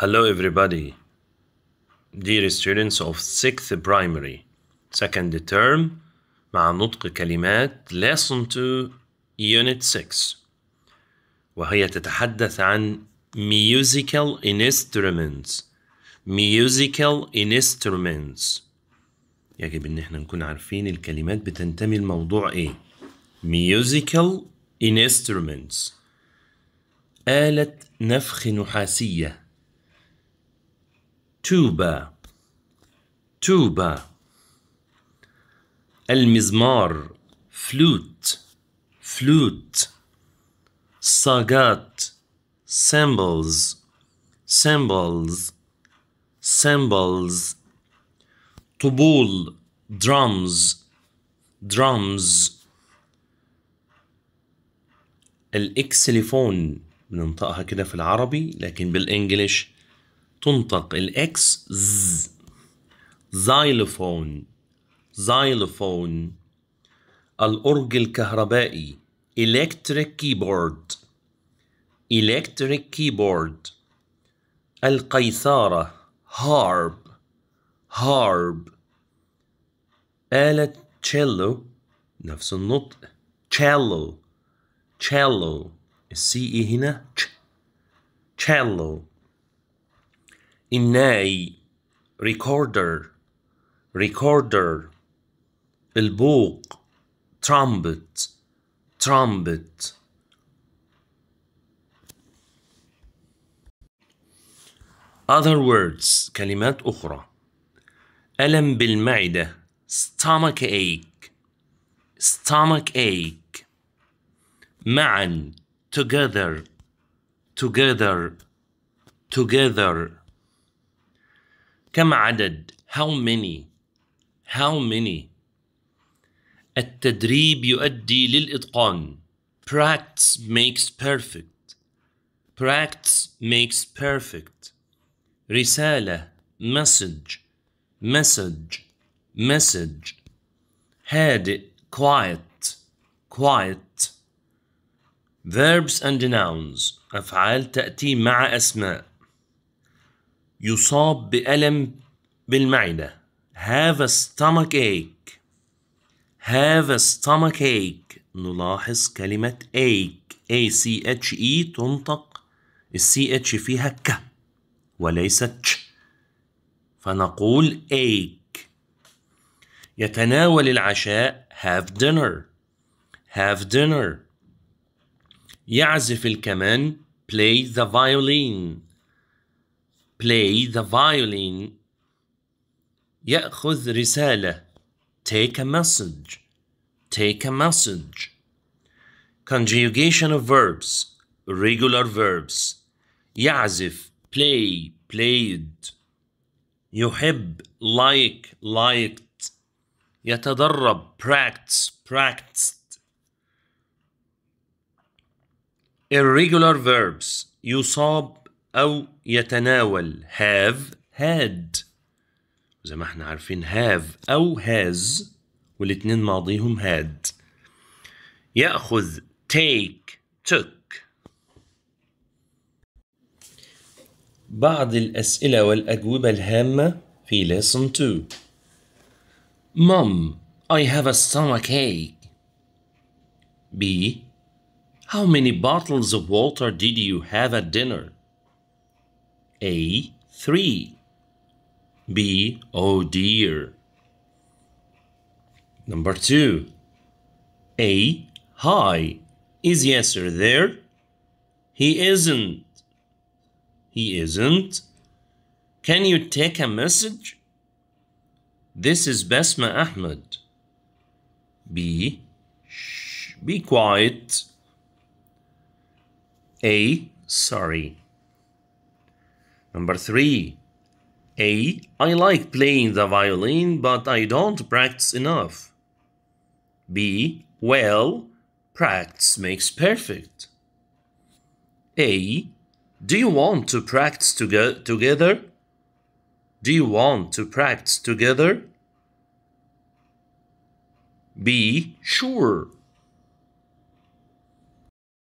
Hello everybody. Dear students of 6th primary second term مع نطق كلمات lesson 2 unit 6 وهي تتحدث عن musical instruments musical instruments يجب ان إحنا نكون عارفين الكلمات بتنتمي لموضوع إيه musical instruments آلة نفخ نحاسية توبا توبا المزمار. فلوت. فلوت. صاجات cymbals cymbals cymbals طبول. drums drums الإكسليفون. بننطقها كده في العربي لكن بال English تنطق ال X ز xylophone xylophone. الأورج الكهربائي electric keyboard electric keyboard. القيثارة harp harp. آلة cello نفس النطق cello cello. السي هنا cello. الناي recorder recorder البوق trumpet trumpet other words كلمات أخرى ألم بالمعدة stomach ache stomach ache معا together together together كم عدد how many how many التدريب يؤدي للإتقان practice makes perfect practice makes perfect رسالة message message message هادئ quiet quiet verbs and nouns أفعال تأتي مع أسماء يصاب بألم بالمعدة have a stomach ache have a stomach ache نلاحظ كلمة ache a c h e تنطق ال c h فيها ك وليس تش فنقول ache يتناول العشاء have dinner have dinner يعزف الكمان play the violin play the violin يأخذ رسالة take a message take a message conjugation of verbs regular verbs يعزف play played يحب like liked يتدرب practice practiced irregular verbs يصاب أو يتناول have had زي ما إحنا عارفين have أو has والاتنين ماضيهم had يأخذ take took بعض الأسئلة والأجوبة الهامة في lesson 2 Mom, I have a stomach ache. B. How many bottles of water did you have at dinner? A. 3. B. Oh dear. Number 2. A. Hi. Is Yasser there? He isn't. He isn't? Can you take a message? This is Basma Ahmed. B. Shh, be quiet. A. Sorry. Number three. A. I like playing the violin, but I don't practice enough. B. Well, practice makes perfect. A. Do you want to practice toge- together? Do you want to practice together? B. Sure.